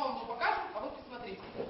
вам его покажем, а вы посмотрите.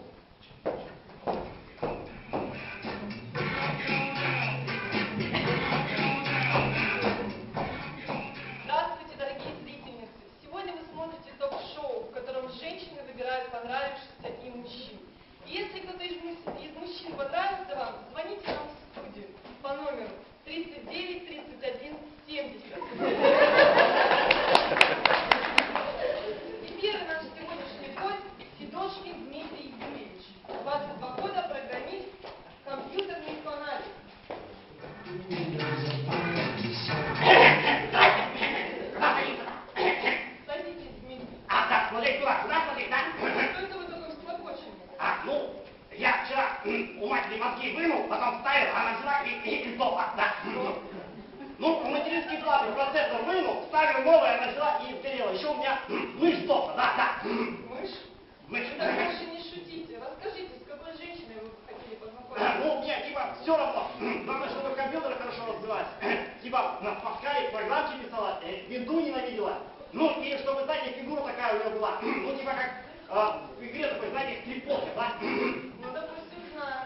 Мне типа все равно. Главное, чтобы компьютер хорошо развивать. Типа на Паскале программки писала, э, винду ненавидела. Ну, и чтобы, знаете, фигура такая у нее была. Ну, типа как а, в игре такой, знаете, клипоты, да? Ну, допустим, знаю.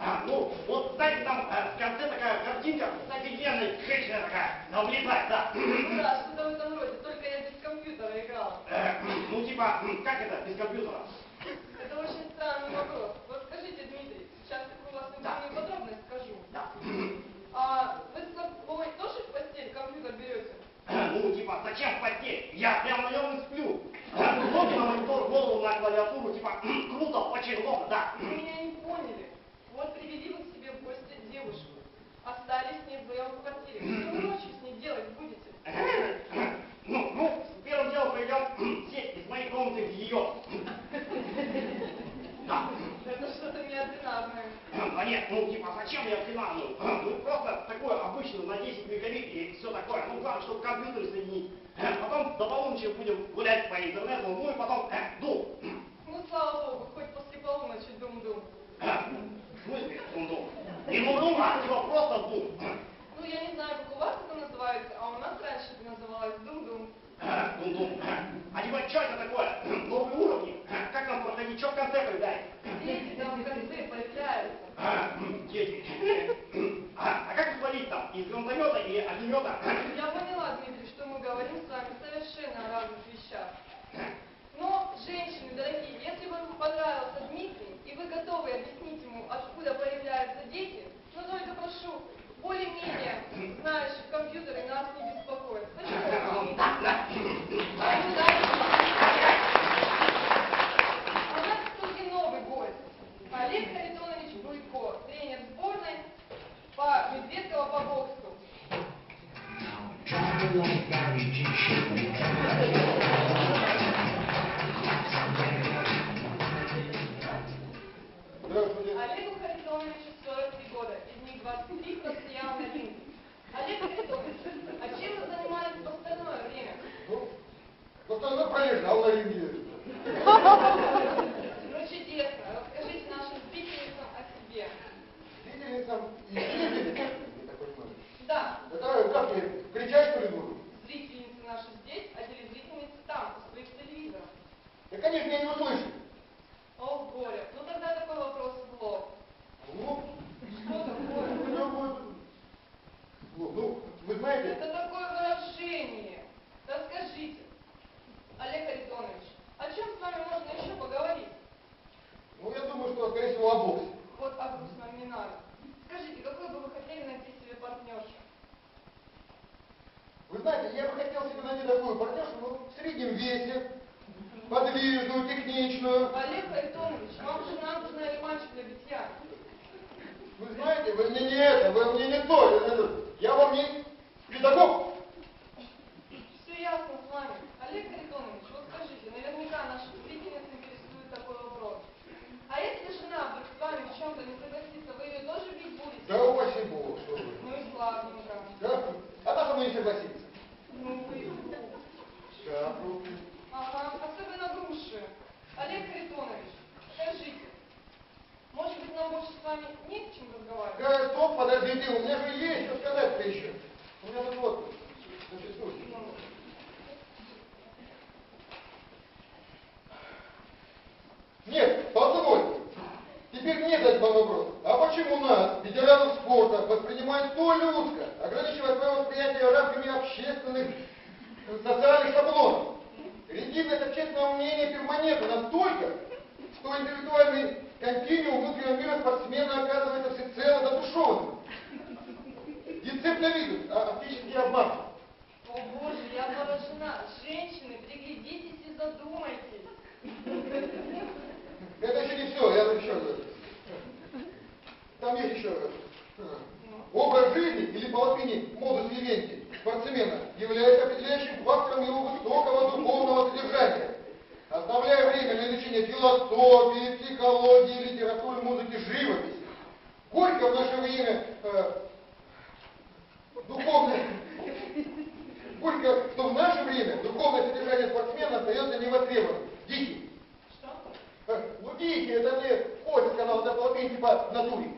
А, ну, вот, знаете, там э, в конце такая картинка с офигенной женщина такая, на влетает, да. Ну да, что-то в этом роде. Только я без компьютера играла. Э, ну, типа, как это, без компьютера? Это очень странный вопрос. Вот скажите, Дмитрий, сейчас вас Да. подробность скажу. Да. А вы с собой тоже в постель компьютер берете? Ну, типа, зачем в постель? Я прям на нем и сплю. Ноги на монитор, голову на клавиатуру, типа, круто, очень удобно, да. Вы меня не поняли. Вот привели вы к себе в гости девушку. Остались с ней вдвоем в квартире. Что вы ночью с ней делать будете? Ну, ну, первым делом пойдем сесть из моей комнаты в ее. Да. Это что-то неординарное. А нет, ну, типа, зачем я финальную? Ну, просто такое обычное на 10 мегабит и все такое. Ну, главное, чтобы компьютер соединить. Потом до полуночи будем гулять по интернету, ну и потом, э, ну, Ну, слава богу, хоть после полуночи дум-дум. в смысле, дум-дум? Не дум-дум, а типа просто дум. Ну, я не знаю, как у вас это называется, а у нас раньше это называлось дум-дум. Дум-дум. А типа, что это такое? Новые уровни? Как нам проходить? Что в конце появляется? Дети там в конце появляются. А, Дети. А, а как свалить там? Из гранатомета и огнемета? Я поняла, Дмитрий, что мы говорим с вами совершенно о разных вещах. Но, женщины дорогие, если вам понравился Дмитрий, и вы готовы объяснить ему, откуда появляются дети, но только прошу, более-менее знающих компьютеры нас не беспокоит. Олегу Харитоновичу 43 года, из них 23 простоял на ринге. Олег Харитонович, а чем вы занимались в остальное время? Ну, в остальном пролежал на ринге. Ну, чудесно. Расскажите нашим зрительницам о себе. Зрительницам и общем у нас, ветеранов спорта, воспринимают столь узко, ограничивая свое восприятие рамками общественных социальных шаблонов. Религийность общественного мнения перманентна настолько, что индивидуальный континуум внутреннего мира спортсмена оказывается всецело затушеванным. Дисциплина видит, а оптический обман. О боже, я поражена. Женщина я типа в натуре.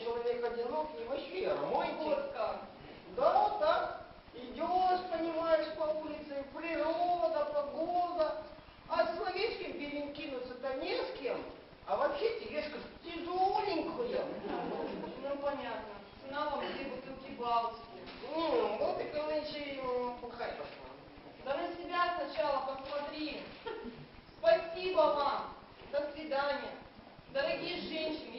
человек одинок, его вера. Мой Бог.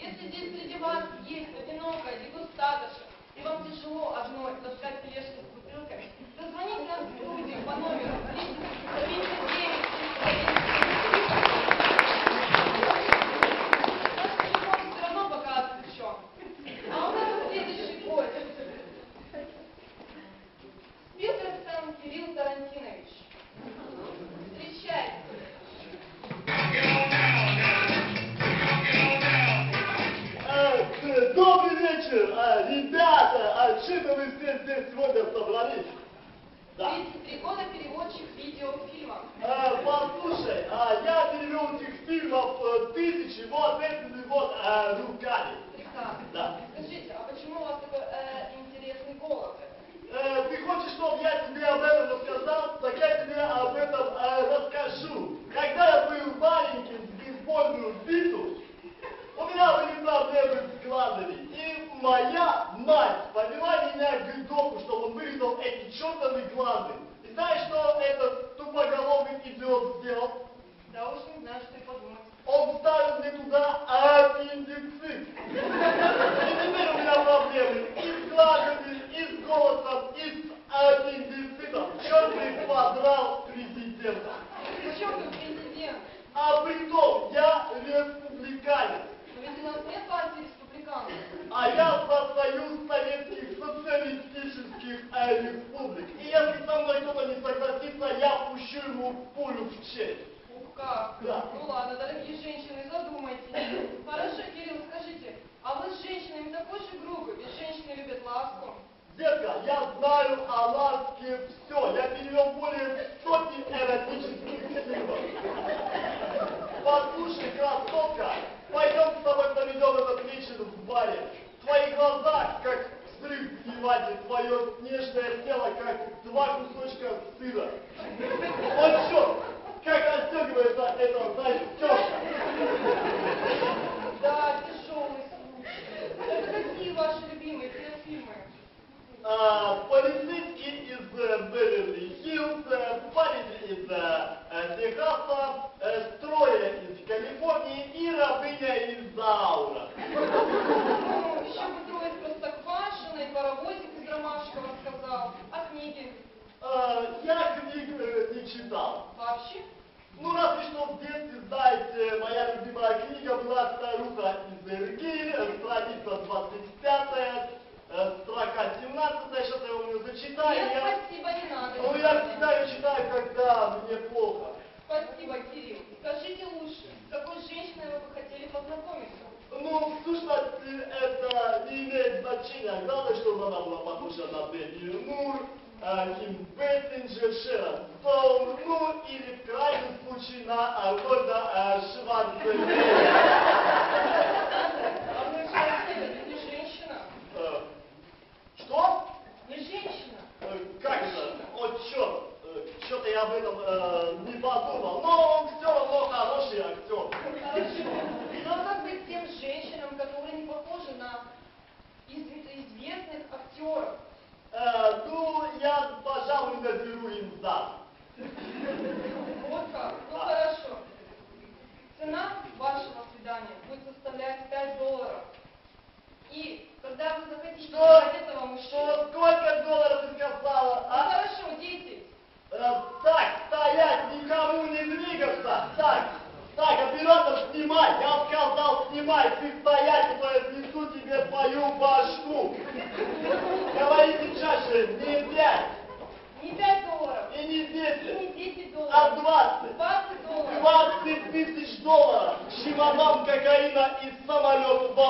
Если здесь среди вас есть одинокая дегустаторша, и вам тяжело одной таскать тележки с бутылками, то звоните нам в студию по номеру 339. вечер. А, э, ребята, а что вы все здесь сегодня собрались? Да. 33 года переводчик видеофильмов. А, э, послушай, а я перевел этих фильмов э, тысячи, вот этими вот а, руками. Да. Скажите, а почему у вас такой э, интересный голос? Э, ты хочешь, чтобы я тебе об этом рассказал? Так я тебе об этом э, расскажу. Когда я был маленьким, с бейсбольную биту, у меня элементарный эврик складывали. И моя мать повела меня к доку, чтобы он вырезал эти чертовы глазы. Я пущу ему пулю в челюсть. Ух как. Да. Ну ладно, дорогие женщины, задумайтесь. Хорошо, Кирилл, скажите, а вы с женщинами такой же грубый? Ведь женщины любят ласку. Детка, я знаю о ласке все. Я перевел более сотни эротических фильмов. Послушай, красотка, пойдем с тобой проведем этот вечер в баре. Твои глаза, как взрыв Неваде, твое нежное тело, как два кусочка сыра. Вот черт, как отстегивается эта застежка. Да, тяжелый случай. Это какие ваши любимые кинофильмы? А, полицейский из э, Беверли-Хиллз, э, парень из э, Техаса, строя из Калифорнии и рабыня из Заура. Ну, еще бы трое из Простоквашино и паровозик из Ромашкова сказал. А книги? Э, я книг э, не читал. Вообще? Ну, разве что в детстве, знаете, моя любимая книга была «Старуха из Иргиль», э, страница 25, э, строка 17, сейчас я вам ее зачитаю. Нет, Я- спасибо, не надо. Ну, я всегда ее читаю, когда мне плохо. Спасибо, Кирилл. Скажите лучше, с какой женщиной вы бы хотели познакомиться? Ну, в сущности, это не имеет значения. Главное, чтобы она была похожа на Дэнни Мур, э, Ким Бессинджер, Шерон Стоун, ну, или в крайнем случае на Арнольда э, Шварценеггера. А мы же не женщина. Э, Что? Не женщина. Э, Как это? О, черт! Что-то я об этом э, не подумал. Но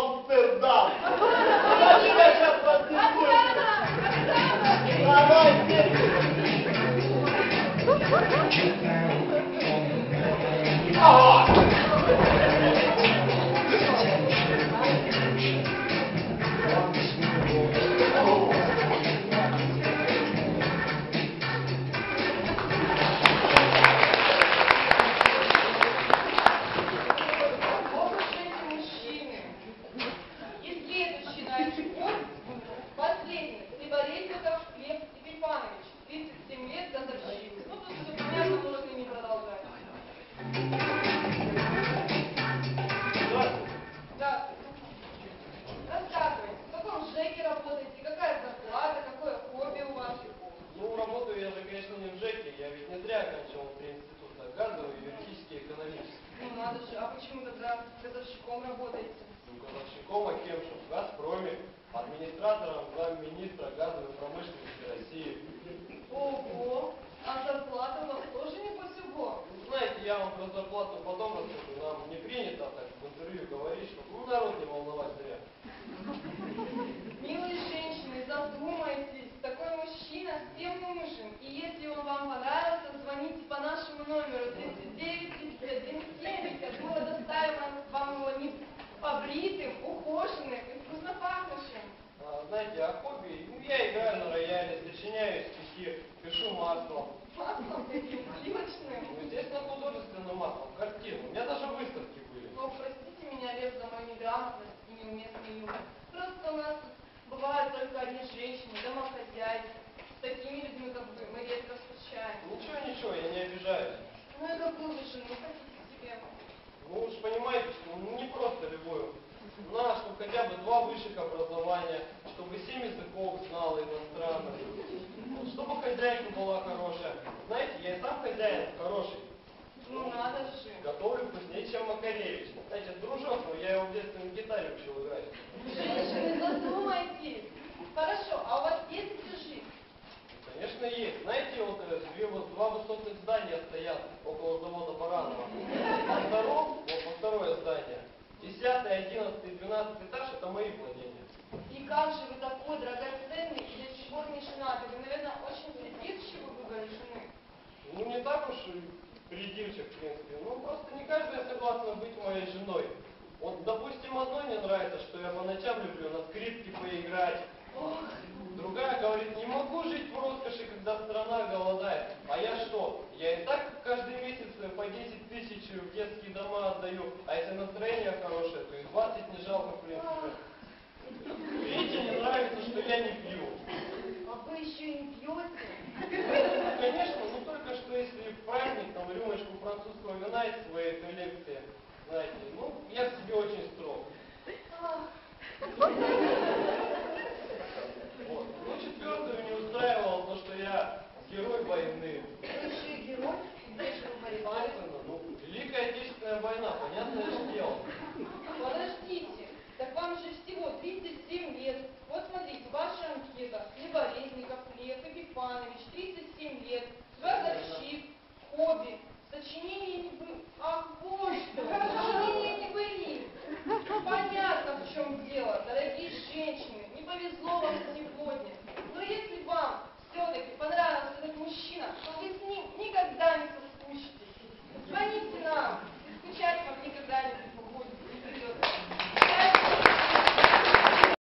all домохозяйки. С такими людьми, как вы, мы редко встречаемся. Ничего, ничего, я не обижаюсь. Ну и какую вы жену хотите себе? Ну уж понимаете, что ну, не просто любую. Надо, чтобы хотя бы два высших образования, чтобы семь языков знала иностранных, Ну, чтобы хозяйка была хорошая. Знаете, я и сам хозяин хороший. Ну надо же. Готовлю вкуснее, чем Макаревич. Знаете, дружок, но я его в детстве на гитаре учил играть. Женщины, задумайтесь. Хорошо, а у вас есть общежитие? Конечно, есть. Знаете, вот э, две, вот, два высотных здания стоят около завода Баранова. На втором, вот по второе здание, 10, 11, 12 этаж это мои владения. И как же вы такой драгоценный и сих пор не женаты? Вы, наверное, очень придирчиво выбрали жены. Ну, не так уж и придирчив, в принципе. Ну, просто не каждая согласна быть моей женой. Вот, допустим, одной не нравится, что я по ночам люблю на скрипке поиграть. Другая говорит, не могу жить в роскоши, когда страна голодает. А я что? Я и так каждый месяц по 10 тысяч в детские дома отдаю. А если настроение хорошее, то и 20 не жалко, в принципе. Видите, не нравится, что я не пью. а вы еще и не пьете? Конечно, ну только что если в праздник, там, рюмочку французского вина из своей коллекции, знаете, ну, я к себе очень строг. Ну, четвертую не устраивало то, что я герой войны. Ты еще и герой? Поэтому, ну, Великая Отечественная война, понятное дело.